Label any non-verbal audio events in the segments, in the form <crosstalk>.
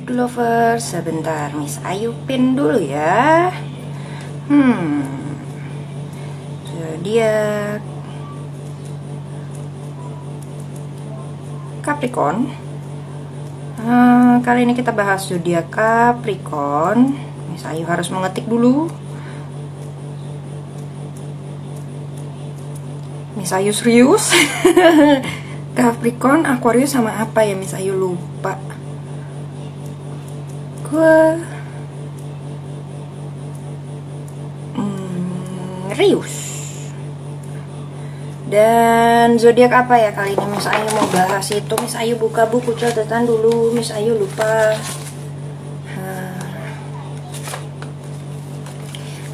Big Lover sebentar Miss Ayu pin dulu ya. Hmm. Zodiak Capricorn. Hmm, kali ini kita bahas zodiak Capricorn. Miss Ayu harus mengetik dulu. Miss Ayu serius <laughs> Capricorn, Aquarius sama apa ya Miss Ayu? Lupa gue hmm, Rius. Dan zodiak apa ya kali ini Miss Ayu mau bahas itu? Miss Ayu buka buku catatan dulu. Miss Ayu lupa.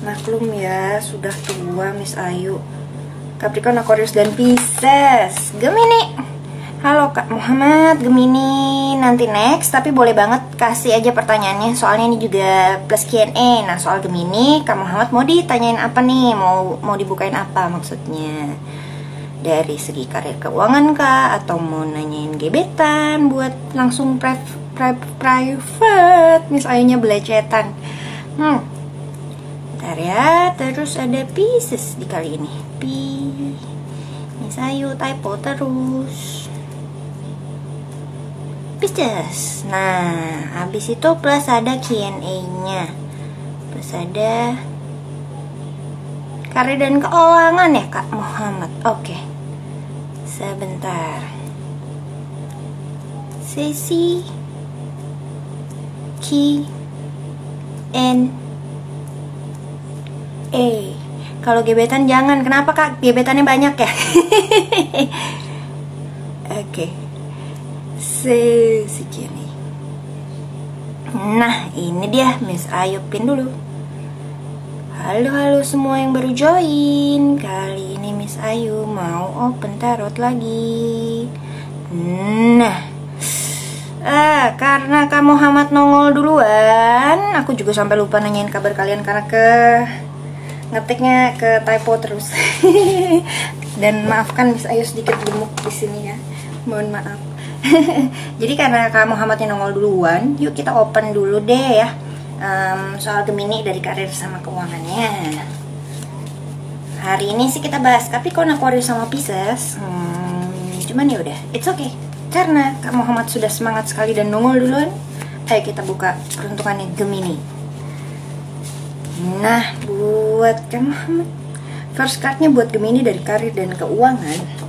Maklum ya sudah tua Miss Ayu. Capricorn, Aquarius dan Pisces. Gemini Kak Muhammad, Gemini nanti next. Tapi boleh banget kasih aja pertanyaannya. Soalnya ini juga plus Q&A Nah soal Gemini, Kak Muhammad mau ditanyain apa nih? Mau mau dibukain apa maksudnya? Dari segi karir keuangan kak Atau mau nanyain gebetan Buat langsung pri pri private? Miss Ayunya belecetan. Hmm. Bentar ya Terus ada Pisces di kali ini. P Miss Ayu typo terus Pisces. Nah, habis itu plus ada Q&A-nya. Plus ada karir dan keuangan ya Kak Muhammad. Oke. Sebentar. Sesi Q N A. Kalau gebetan jangan. Kenapa Kak? Gebetannya banyak ya? <laughs> Segini Nah ini dia Miss Ayu pin dulu Halo halo semua yang baru join Kali ini Miss Ayu mau open tarot lagi Nah Ah, karena Kak Muhammad nongol duluan, aku juga sampai lupa nanyain kabar kalian karena ke ngetiknya ke typo terus. <laughs> Dan maafkan Miss Ayu sedikit gemuk di sini ya. Mohon maaf. <laughs> Jadi karena Kak Muhammad yang nongol duluan, yuk kita open dulu deh ya um, soal Gemini dari karir sama keuangannya. Hari ini sih kita bahas Capricorn, Aquarius sama Pisces. Hmm, cuman ya udah, it's okay. Karena Kak Muhammad sudah semangat sekali dan nongol duluan, ayo kita buka peruntukannya Gemini. Nah, buat Kak Muhammad, first cardnya buat Gemini dari karir dan keuangan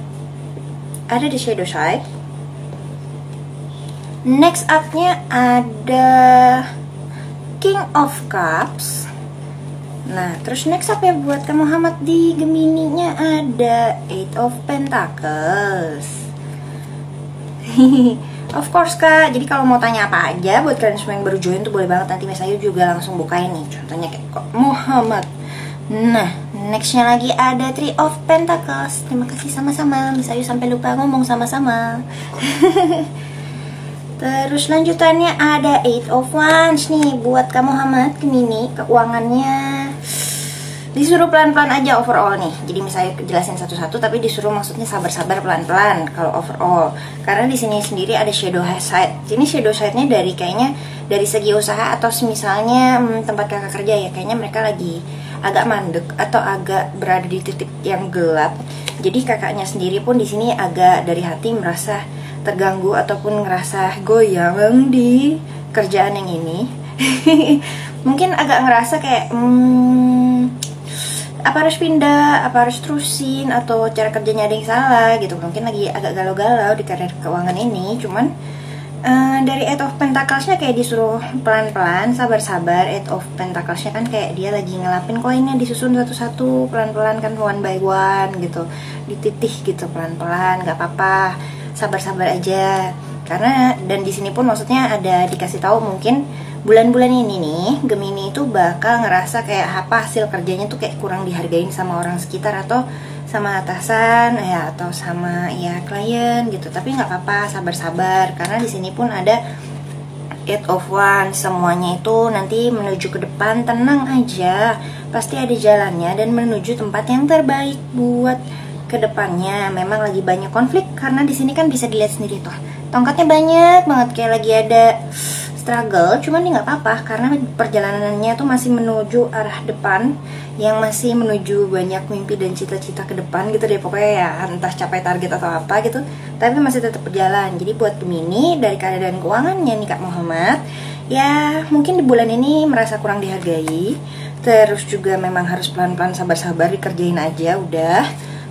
ada di shadow side next upnya ada King of Cups. Nah terus next up ya buat kamu Muhammad di Gemini-nya ada Eight of Pentacles. <laughs> Of course kak, jadi kalau mau tanya apa aja buat kalian semua yang baru join tuh boleh banget. Nanti Mas Ayu juga langsung bukain nih Contohnya kayak kok Muhammad. Nah, nextnya lagi ada Three of Pentacles. Terima kasih sama-sama, Miss Ayu sampai lupa ngomong sama-sama <laughs> Terus lanjutannya ada Eight of Wands nih buat kamu Muhammad Gemini keuangannya. Disuruh pelan-pelan aja overall nih. Jadi misalnya jelasin satu-satu tapi disuruh maksudnya sabar-sabar pelan-pelan kalau overall. Karena di sini sendiri ada shadow side. Ini shadow side-nya dari kayaknya dari segi usaha atau misalnya hmm, tempat kakak kerja ya kayaknya mereka lagi agak mandek atau agak berada di titik yang gelap. Jadi kakaknya sendiri pun di sini agak dari hati merasa terganggu ataupun ngerasa goyang di kerjaan yang ini <laughs> mungkin agak ngerasa kayak hmm, apa harus pindah, apa harus terusin atau cara kerjanya ada yang salah gitu. Mungkin lagi agak galau-galau di karir keuangan ini cuman uh, dari Eight of Pentaclesnya kayak disuruh pelan-pelan sabar-sabar. Eight of Pentaclesnya kan kayak dia lagi ngelapin koinnya disusun satu-satu pelan-pelan kan one by one gitu. Dititih gitu pelan-pelan nggak apa-apa sabar-sabar aja. Karena dan di sini pun maksudnya ada dikasih tahu mungkin bulan-bulan ini nih Gemini itu bakal ngerasa kayak apa hasil kerjanya tuh kayak kurang dihargain sama orang sekitar atau sama atasan ya atau sama ya klien gitu. Tapi nggak apa-apa sabar-sabar. Karena di sini pun ada eight of one semuanya itu nanti menuju ke depan tenang aja. Pasti ada jalannya dan menuju tempat yang terbaik buat ke depannya memang lagi banyak konflik karena di sini kan bisa dilihat sendiri tuh. Tongkatnya banyak banget kayak lagi ada struggle, cuman ini nggak apa-apa karena perjalanannya tuh masih menuju arah depan, yang masih menuju banyak mimpi dan cita-cita ke depan gitu deh pokoknya ya entah capai target atau apa gitu, tapi masih tetap berjalan. Jadi buat Gemini dari keadaan keuangannya nih Kak Muhammad, ya mungkin di bulan ini merasa kurang dihargai, terus juga memang harus pelan-pelan sabar-sabar dikerjain aja udah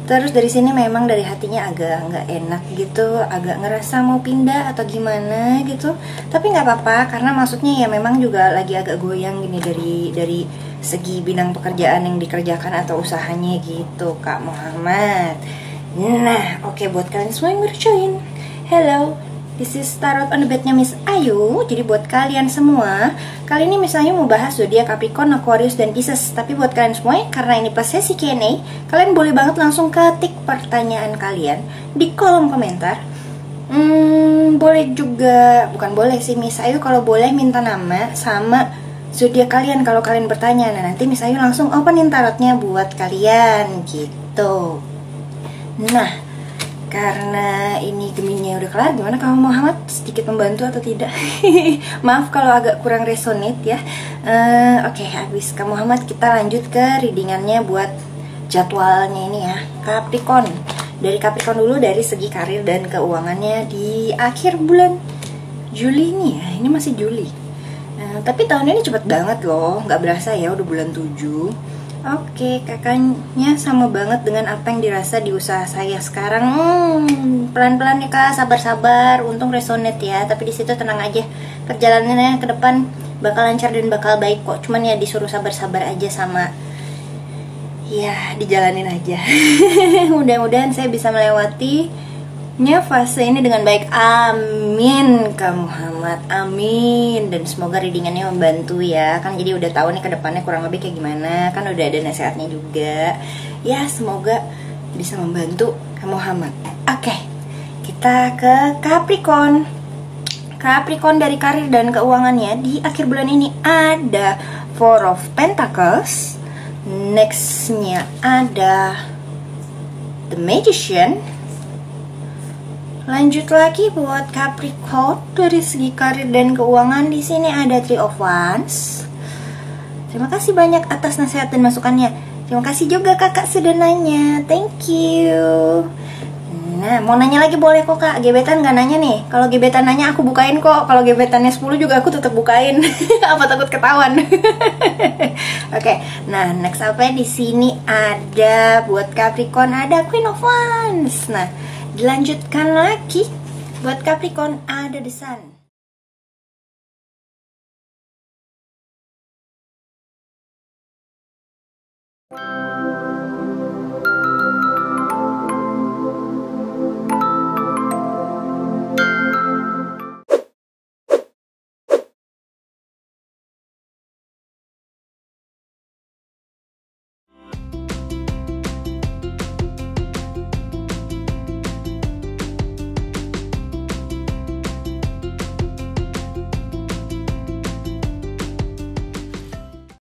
Terus dari sini memang dari hatinya agak nggak enak gitu, agak ngerasa mau pindah atau gimana gitu. Tapi nggak apa-apa karena maksudnya ya memang juga lagi agak goyang gini dari dari segi bidang pekerjaan yang dikerjakan atau usahanya gitu, Kak Muhammad. Nah, oke okay, buat kalian semua yang join. Hello, This is Tarot on the bednya Miss Ayu. Jadi buat kalian semua Kali ini Miss Ayu mau bahas zodiak Capricorn, Aquarius, dan Pisces. Tapi buat kalian semua Karena ini pas sesi Q&A Kalian boleh banget langsung ketik pertanyaan kalian Di kolom komentar. Hmm, boleh juga Bukan boleh sih Miss Ayu Kalau boleh minta nama sama zodiak kalian Kalau kalian bertanya. Nah nanti Miss Ayu langsung openin tarotnya buat kalian Gitu. Nah karena ini Gemininya udah kelar gimana kamu Muhammad? Sedikit membantu atau tidak? <laughs> Maaf kalau agak kurang resonate ya. Uh, oke okay, habis kamu Muhammad kita lanjut ke readingannya buat jadwalnya ini ya. Capricorn. Dari Capricorn dulu dari segi karir dan keuangannya di akhir bulan Juli ini ya. Ini masih Juli. Uh, tapi tahun ini cepet banget loh. Nggak berasa ya udah bulan 7 Oke, kakaknya sama banget dengan apa yang dirasa di usaha saya sekarang. Hmm, pelan-pelan ya kak, sabar-sabar. Untung resonate ya, tapi di situ tenang aja. Perjalanannya ke depan bakal lancar dan bakal baik kok. Cuman ya disuruh sabar-sabar aja sama ya dijalanin aja. <laughs> Mudah-mudahan saya bisa melewati nya fase ini dengan baik. Amin. Kak Muhammad amin. Dan semoga readingannya membantu ya. Kan jadi udah tahu nih ke depannya kurang lebih kayak gimana. Kan udah ada nasihatnya juga. Ya semoga bisa membantu Kak Muhammad. Oke kita ke Capricorn. Capricorn dari karir dan keuangannya di akhir bulan ini ada Four of Pentacles. Nextnya ada The Magician Lanjut lagi buat Capricorn dari segi karir dan keuangan di sini ada Three of Wands. Terima kasih banyak atas nasihat dan masukannya. Terima kasih juga kakak sudah nanya. Thank you. Nah, mau nanya lagi boleh kok kak. Gebetan gak nanya nih. Kalau gebetan nanya aku bukain kok. Kalau gebetannya 10 juga aku tetap bukain. <laughs> apa takut ketahuan? <laughs> Oke. okay. Nah, next apa di sini ada buat Capricorn ada Queen of Wands. Nah, Dilanjutkan lagi buat Capricorn ada di Sun.